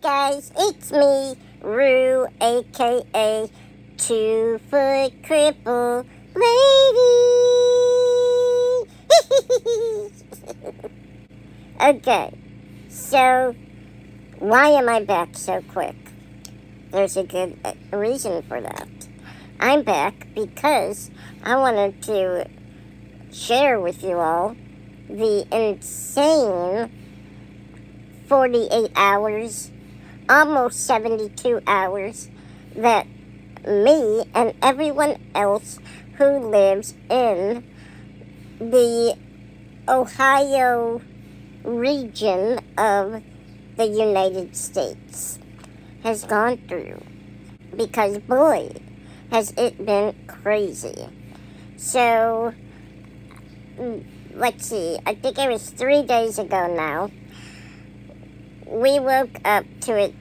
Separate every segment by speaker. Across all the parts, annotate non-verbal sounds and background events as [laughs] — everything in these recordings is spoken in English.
Speaker 1: Guys, it's me, Roo, aka Two Foot Cripple Lady. [laughs] okay, so why am I back so quick? There's a good uh, reason for that. I'm back because I wanted to share with you all the insane 48 hours, almost 72 hours, that me and everyone else who lives in the Ohio region of the United States has gone through. Because, boy, has it been crazy. So, mm, let's see, I think it was three days ago now we woke up to it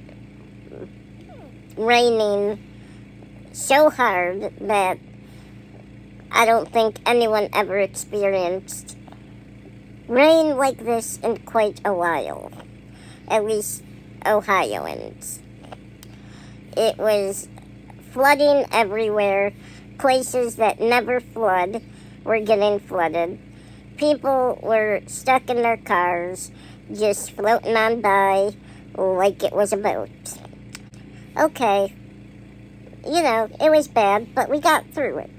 Speaker 1: raining so hard that I don't think anyone ever experienced rain like this in quite a while. At least Ohioans. It was flooding everywhere. Places that never flood were getting flooded. People were stuck in their cars just floating on by like it was a boat. Okay, you know, it was bad, but we got through it.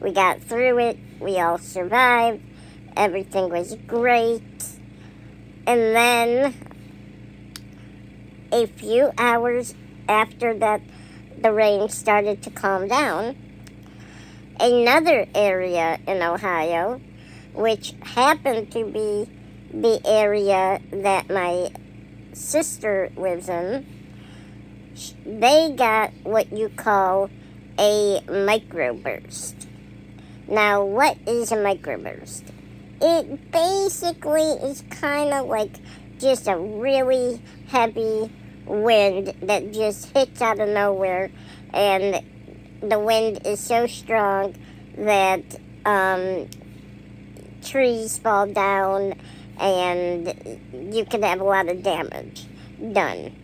Speaker 1: We got through it, we all survived, everything was great. And then, a few hours after that, the rain started to calm down, another area in Ohio, which happened to be the area that my sister lives in, they got what you call a microburst. Now, what is a microburst? It basically is kind of like just a really heavy wind that just hits out of nowhere, and the wind is so strong that um, trees fall down and you can have a lot of damage done.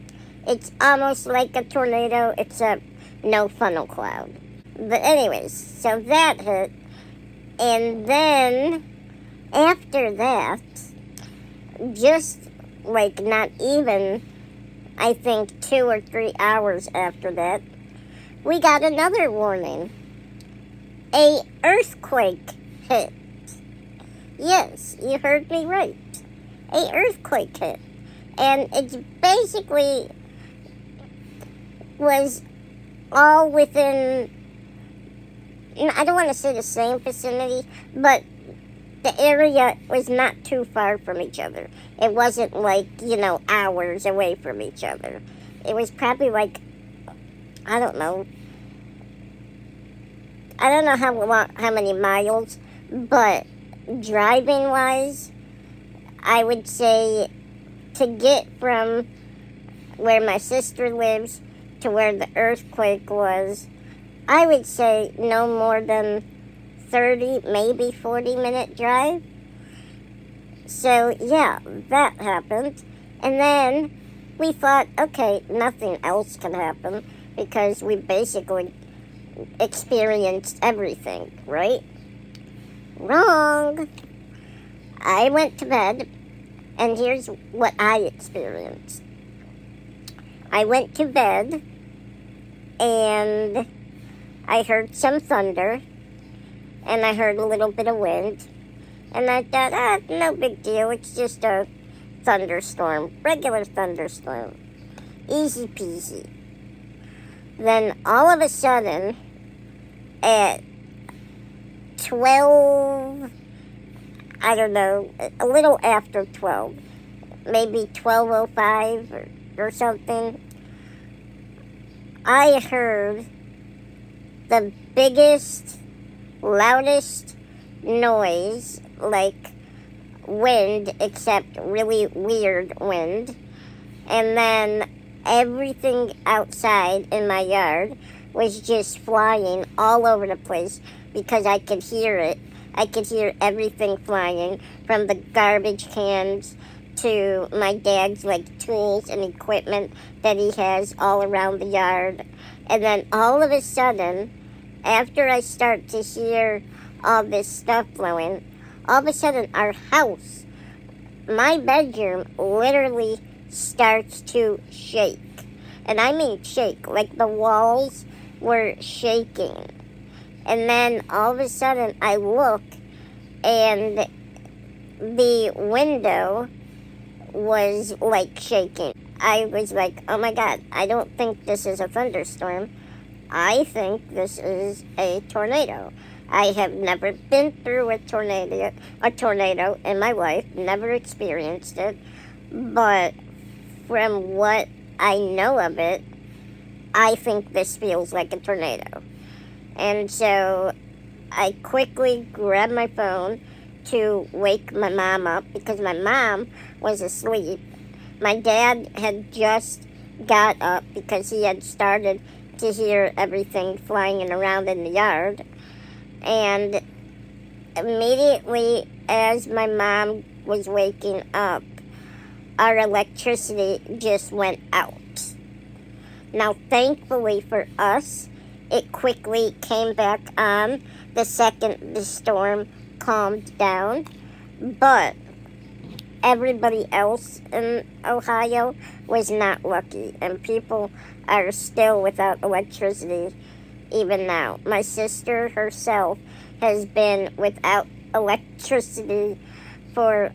Speaker 1: It's almost like a tornado, except no funnel cloud. But anyways, so that hit, and then after that, just like not even, I think two or three hours after that, we got another warning. A earthquake hit. Yes, you heard me right a earthquake hit. And it basically was all within, I don't want to say the same vicinity, but the area was not too far from each other. It wasn't like, you know, hours away from each other. It was probably like, I don't know, I don't know how how many miles, but driving wise, I would say to get from where my sister lives to where the earthquake was, I would say no more than 30, maybe 40 minute drive. So, yeah, that happened. And then we thought, okay, nothing else can happen because we basically experienced everything, right? Wrong. I went to bed and here's what I experienced. I went to bed and I heard some thunder and I heard a little bit of wind. And I thought, ah, no big deal. It's just a thunderstorm, regular thunderstorm. Easy peasy. Then all of a sudden, at 12 I don't know, a little after 12, maybe 12.05 or, or something, I heard the biggest, loudest noise, like wind, except really weird wind. And then everything outside in my yard was just flying all over the place because I could hear it I could hear everything flying from the garbage cans to my dad's like tools and equipment that he has all around the yard. And then all of a sudden, after I start to hear all this stuff blowing, all of a sudden our house, my bedroom, literally starts to shake. And I mean shake, like the walls were shaking. And then all of a sudden I look and the window was like shaking. I was like, oh my god, I don't think this is a thunderstorm. I think this is a tornado. I have never been through a tornado, a tornado in my life, never experienced it, but from what I know of it, I think this feels like a tornado. And so I quickly grabbed my phone to wake my mom up because my mom was asleep. My dad had just got up because he had started to hear everything flying around in the yard. And immediately as my mom was waking up, our electricity just went out. Now, thankfully for us, it quickly came back on the second the storm calmed down. But everybody else in Ohio was not lucky, and people are still without electricity even now. My sister herself has been without electricity for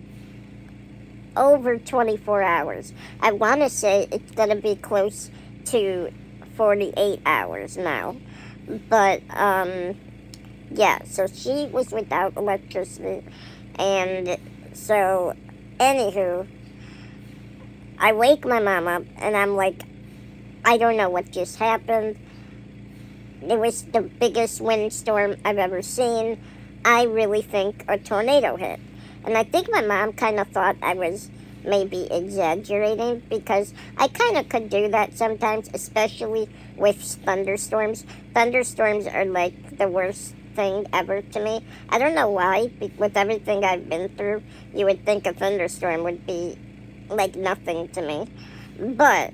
Speaker 1: over 24 hours. I want to say it's going to be close to 48 hours now. But, um, yeah, so she was without electricity. And so, anywho, I wake my mom up and I'm like, I don't know what just happened. It was the biggest windstorm I've ever seen. I really think a tornado hit. And I think my mom kind of thought I was maybe exaggerating because I kind of could do that sometimes, especially with thunderstorms. Thunderstorms are like the worst thing ever to me. I don't know why, with everything I've been through, you would think a thunderstorm would be like nothing to me. But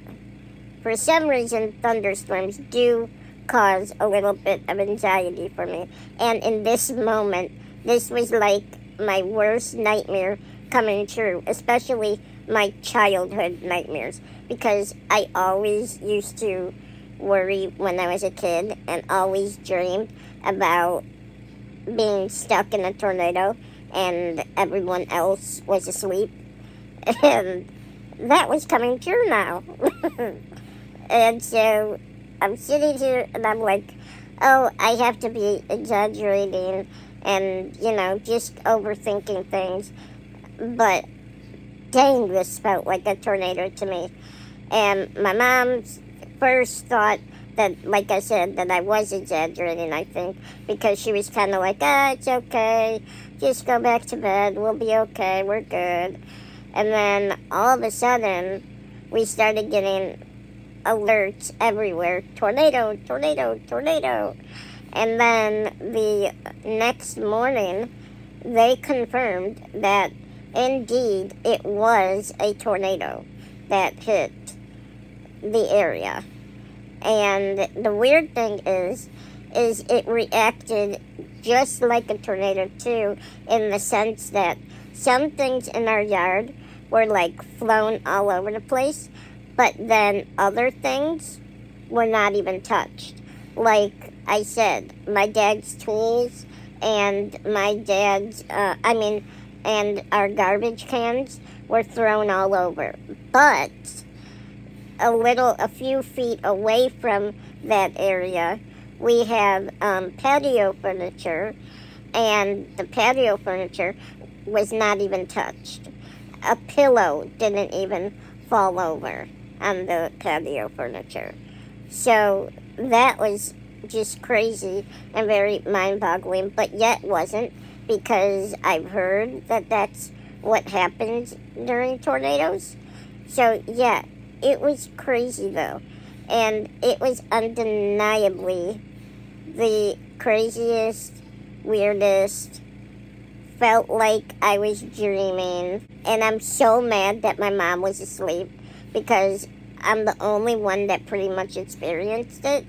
Speaker 1: for some reason, thunderstorms do cause a little bit of anxiety for me. And in this moment, this was like my worst nightmare coming true, especially my childhood nightmares, because I always used to worry when I was a kid and always dreamed about being stuck in a tornado and everyone else was asleep. [laughs] And that was coming true now. [laughs] and so I'm sitting here and I'm like, oh, I have to be exaggerating and, you know, just overthinking things. But dang, this felt like a tornado to me. And my mom's first thought that, like I said, that I was exaggerating, I think, because she was kind of like, ah, it's okay. Just go back to bed. We'll be okay. We're good. And then all of a sudden, we started getting alerts everywhere tornado, tornado, tornado. And then the next morning, they confirmed that indeed it was a tornado that hit the area. And the weird thing is, is it reacted just like a tornado too, in the sense that some things in our yard were like flown all over the place, but then other things were not even touched. Like I said, my dad's tools and my dad's, uh, I mean, and our garbage cans were thrown all over. But a little, a few feet away from that area, we have um, patio furniture, and the patio furniture was not even touched. A pillow didn't even fall over on the patio furniture. So that was just crazy and very mind boggling, but yet wasn't because I've heard that that's what happens during tornadoes. So, yeah, it was crazy though. And it was undeniably the craziest, weirdest felt like I was dreaming. And I'm so mad that my mom was asleep because I'm the only one that pretty much experienced it,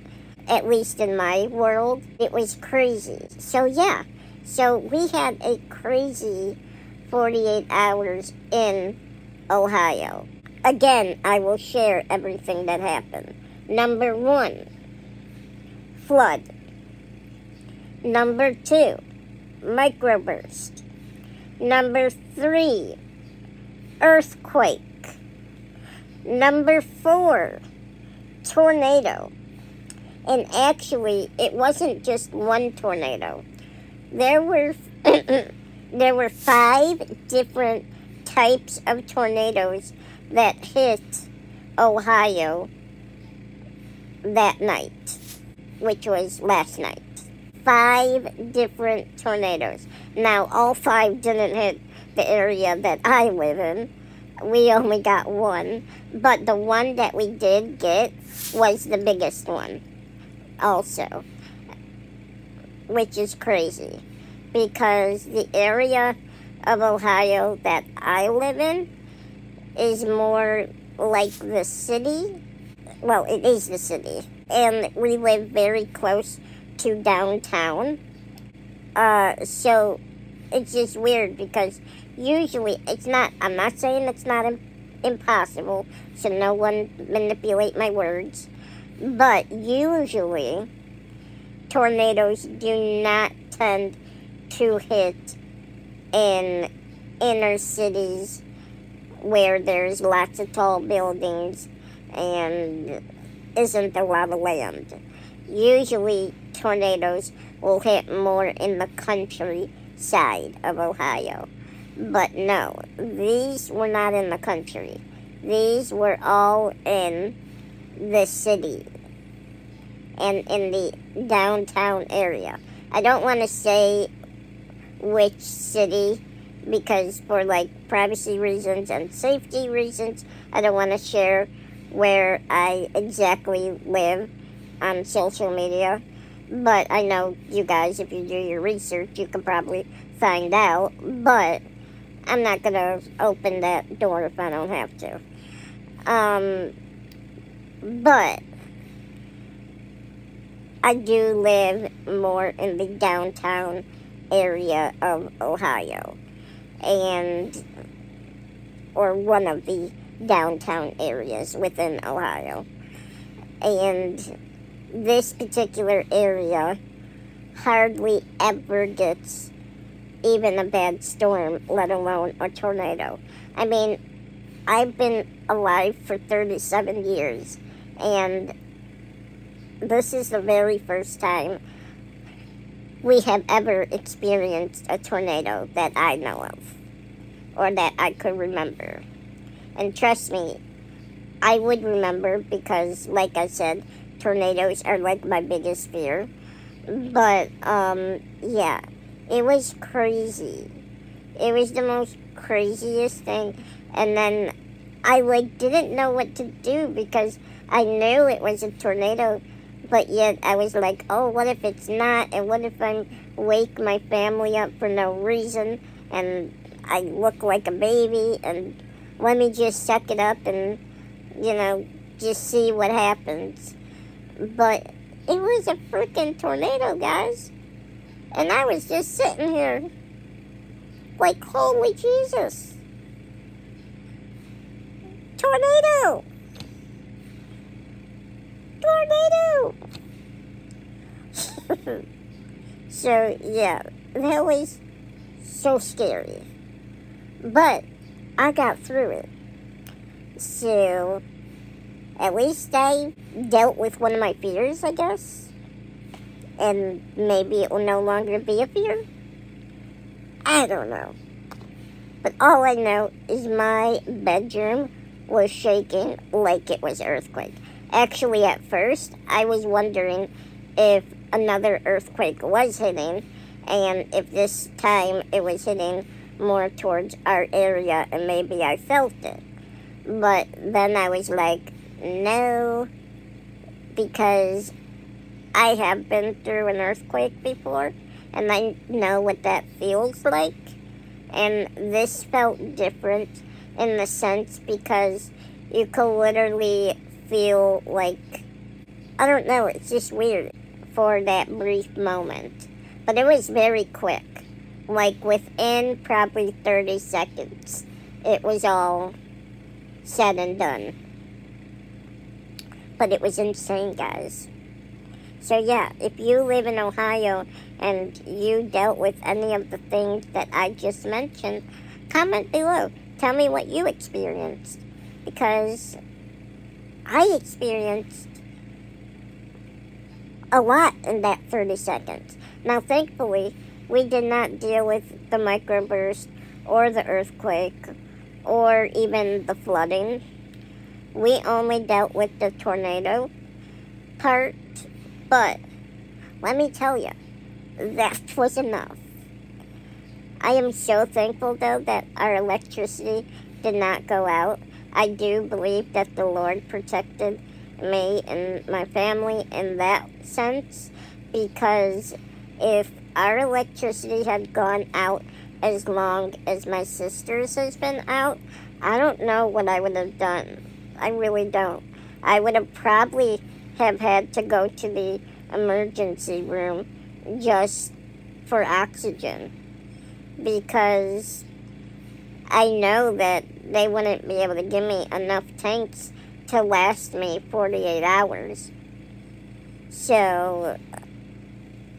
Speaker 1: at least in my world. It was crazy. So, yeah. So, we had a crazy 48 hours in Ohio. Again, I will share everything that happened. Number one, flood. Number two, microburst. Number three, earthquake. Number four, tornado. And actually, it wasn't just one tornado. There were [coughs] there were five different types of tornadoes that hit Ohio that night, which was last night. Five different tornadoes. Now, all five didn't hit the area that I live in. We only got one, but the one that we did get was the biggest one, also, which is crazy because the area of Ohio that I live in is more like the city. Well, it is the city. And we live very close to downtown. Uh, so it's just weird because usually it's not, I'm not saying it's not impossible, so no one manipulate my words. But usually tornadoes do not tend to hit in inner cities where there's lots of tall buildings and isn't a lot of land. Usually, tornadoes will hit more in the countryside of Ohio. But no, these were not in the country. These were all in the city and in the downtown area. I don't want to say which city because for like privacy reasons and safety reasons, I don't want to share where I exactly live on social media. But I know you guys, if you do your research, you can probably find out. But I'm not going to open that door if I don't have to. Um, but I do live more in the downtown area of Ohio and or one of the downtown areas within Ohio. And this particular area hardly ever gets even a bad storm, let alone a tornado. I mean, I've been alive for 37 years, and this is the very first time we have ever experienced a tornado that I know of or that I could remember. And trust me, I would remember because, like I said, tornadoes are like my biggest fear. But, um, yeah, it was crazy. It was the most craziest thing. And then I, like, didn't know what to do because I knew it was a tornado but yet I was like, oh, what if it's not? And what if I wake my family up for no reason and I look like a baby? And let me just suck it up and, you know, just see what happens. But it was a freaking tornado, guys. And I was just sitting here like, holy Jesus. Tornado! Tornado! [laughs] so, yeah, that was so scary. But I got through it. So, at least I dealt with one of my fears, I guess. And maybe it will no longer be a fear. I don't know. But all I know is my bedroom was shaking like it was earthquake. Actually, at first, I was wondering if another earthquake was hitting, and if this time it was hitting more towards our area, and maybe I felt it. But then I was like, no, because I have been through an earthquake before, and I know what that feels like. And this felt different in the sense because you could literally feel like, I don't know, it's just weird for that brief moment. But it was very quick. Like within probably 30 seconds, it was all said and done. But it was insane, guys. So, yeah, if you live in Ohio and you dealt with any of the things that I just mentioned, comment below. Tell me what you experienced. Because I experienced a lot in that 30 seconds. Now, thankfully, we did not deal with the microburst or the earthquake or even the flooding. We only dealt with the tornado part, but let me tell you, that [laughs] was enough. I am so thankful, though, that our electricity did not go out. I do believe that the Lord protected me and my family in that sense because if our electricity had gone out as long as my sister's has been out, I don't know what I would have done. I really don't. I would have probably have had to go to the emergency room just for oxygen because I know that they wouldn't be able to give me enough tanks to last me 48 hours. So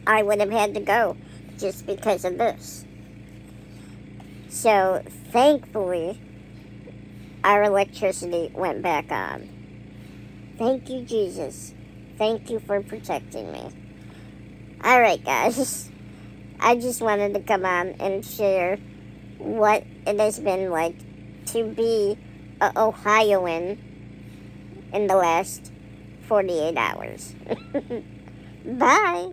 Speaker 1: I would have had to go just because of this. So thankfully, our electricity went back on. Thank you, Jesus. Thank you for protecting me. Alright, guys. [laughs] I just wanted to come on and share what it has been like to be a Ohioan in the last 48 hours. [laughs] Bye.